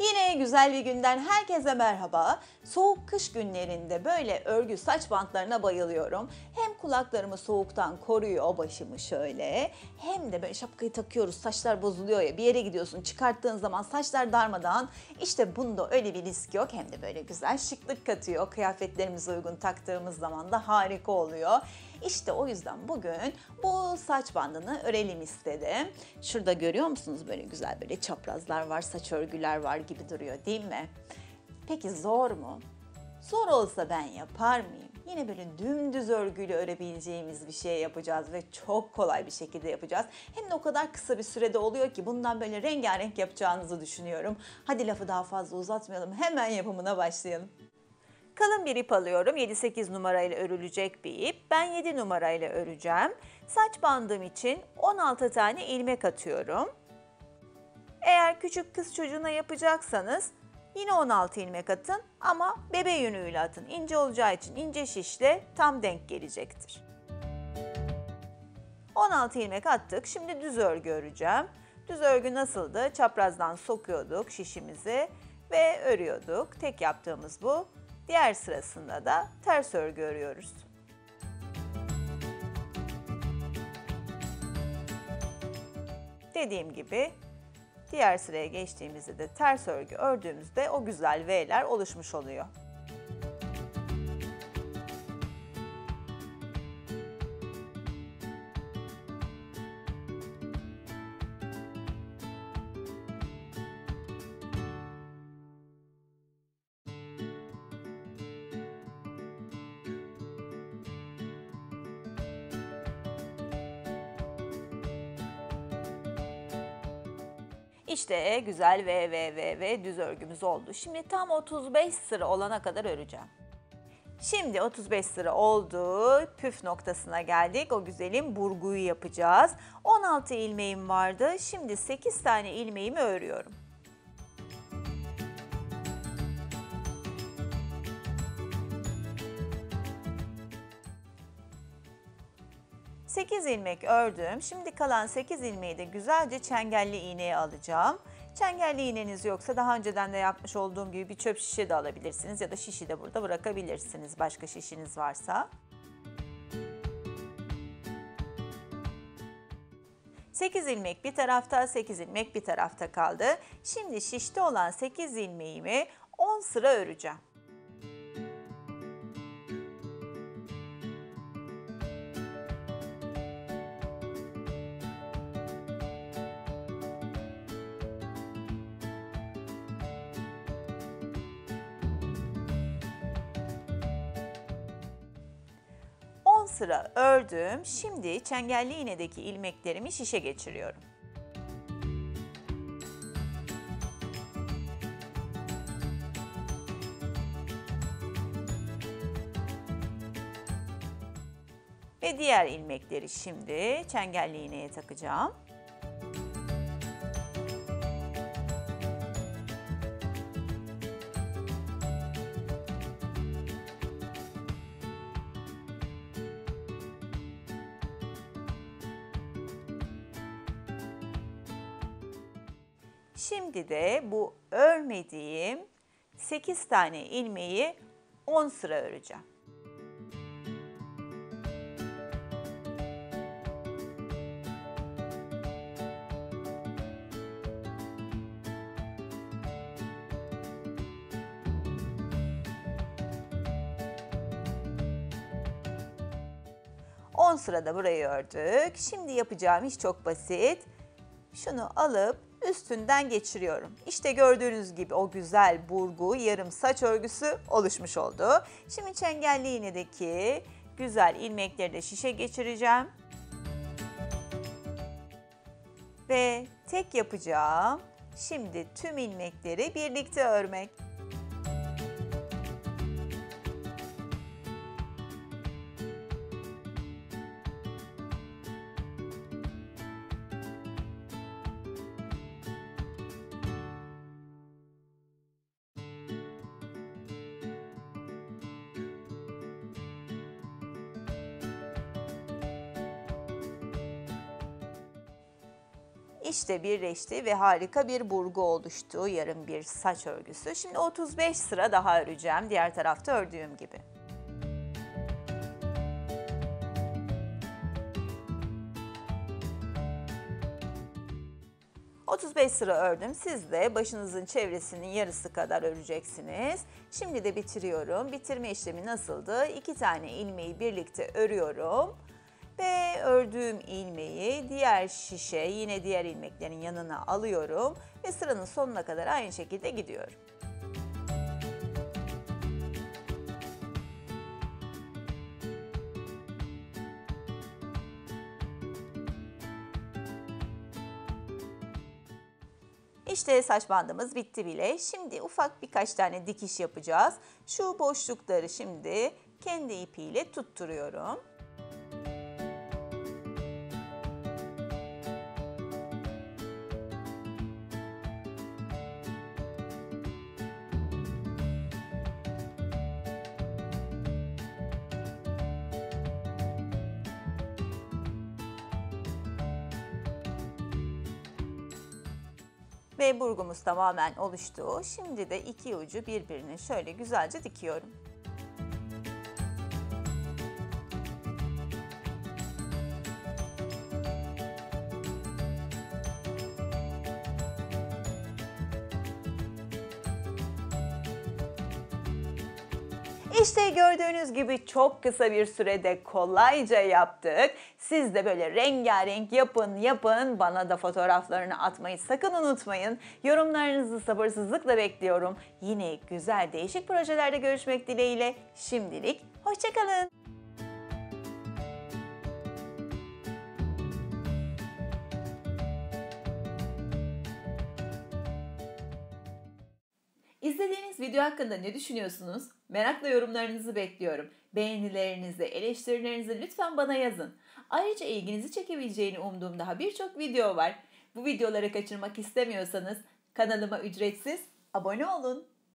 Yine güzel bir günden herkese merhaba. Soğuk kış günlerinde böyle örgü saç bantlarına bayılıyorum. Hem kulaklarımı soğuktan koruyor başımı şöyle. Hem de böyle şapkayı takıyoruz saçlar bozuluyor ya bir yere gidiyorsun çıkarttığın zaman saçlar darmadan. İşte bunda öyle bir risk yok. Hem de böyle güzel şıklık katıyor. Kıyafetlerimize uygun taktığımız zaman da harika oluyor. İşte o yüzden bugün bu saç bandını örelim istedim. Şurada görüyor musunuz böyle güzel böyle çaprazlar var, saç örgüler var gibi duruyor değil mi? Peki zor mu? Zor olsa ben yapar mıyım? Yine böyle dümdüz örgüyle örebileceğimiz bir şey yapacağız ve çok kolay bir şekilde yapacağız. Hem de o kadar kısa bir sürede oluyor ki bundan böyle rengarenk yapacağınızı düşünüyorum. Hadi lafı daha fazla uzatmayalım hemen yapımına başlayalım. Kalın bir ip alıyorum. 7-8 numarayla örülecek bir ip. Ben 7 numarayla öreceğim. Saç bandım için 16 tane ilmek atıyorum. Eğer küçük kız çocuğuna yapacaksanız yine 16 ilmek atın ama bebe yünüyle atın. İnce olacağı için ince şişle tam denk gelecektir. 16 ilmek attık. Şimdi düz örgü öreceğim. Düz örgü nasıldı? Çaprazdan sokuyorduk şişimizi ve örüyorduk. Tek yaptığımız bu. Diğer sırasında da ters örgü örüyoruz. Dediğim gibi diğer sıraya geçtiğimizde de ters örgü ördüğümüzde o güzel V'ler oluşmuş oluyor. İşte güzel ve ve ve ve düz örgümüz oldu. Şimdi tam 35 sıra olana kadar öreceğim. Şimdi 35 sıra oldu. Püf noktasına geldik. O güzelim burguyu yapacağız. 16 ilmeğim vardı. Şimdi 8 tane ilmeğimi örüyorum. 8 ilmek ördüm. Şimdi kalan 8 ilmeği de güzelce çengelli iğneye alacağım. Çengelli iğneniz yoksa daha önceden de yapmış olduğum gibi bir çöp şişe de alabilirsiniz ya da şişi de burada bırakabilirsiniz başka şişiniz varsa. 8 ilmek bir tarafta, 8 ilmek bir tarafta kaldı. Şimdi şişte olan 8 ilmeğimi 10 sıra öreceğim. Sıra ördüm. Şimdi çengelli iğnedeki ilmeklerimi şişe geçiriyorum. Ve diğer ilmekleri şimdi çengelli iğneye takacağım. Şimdi de bu örmediğim 8 tane ilmeği 10 sıra öreceğim. On sırada burayı ördük. Şimdi yapacağım iş çok basit. Şunu alıp üstünden geçiriyorum. İşte gördüğünüz gibi o güzel burgu yarım saç örgüsü oluşmuş oldu. Şimdi çengelli iğnedeki güzel ilmekleri de şişe geçireceğim. Ve tek yapacağım şimdi tüm ilmekleri birlikte örmek. İşte birleşti ve harika bir burgu oluştu. Yarım bir saç örgüsü. Şimdi 35 sıra daha öreceğim. Diğer tarafta ördüğüm gibi. 35 sıra ördüm. Siz de başınızın çevresinin yarısı kadar öreceksiniz. Şimdi de bitiriyorum. Bitirme işlemi nasıldı? İki tane ilmeği birlikte örüyorum. Ve ördüğüm ilmeği diğer şişe yine diğer ilmeklerin yanına alıyorum. Ve sıranın sonuna kadar aynı şekilde gidiyorum. İşte saç bandımız bitti bile. Şimdi ufak birkaç tane dikiş yapacağız. Şu boşlukları şimdi kendi ipiyle tutturuyorum. Ve burgumuz tamamen oluştu. Şimdi de iki ucu birbirine şöyle güzelce dikiyorum. İşte gördüğünüz gibi çok kısa bir sürede kolayca yaptık. Siz de böyle rengarenk yapın yapın. Bana da fotoğraflarını atmayı sakın unutmayın. Yorumlarınızı sabırsızlıkla bekliyorum. Yine güzel değişik projelerde görüşmek dileğiyle. Şimdilik hoşçakalın. İzlediğiniz video hakkında ne düşünüyorsunuz? Merakla yorumlarınızı bekliyorum. Beğenilerinizi, eleştirilerinizi lütfen bana yazın. Ayrıca ilginizi çekebileceğini umduğum daha birçok video var. Bu videoları kaçırmak istemiyorsanız kanalıma ücretsiz abone olun.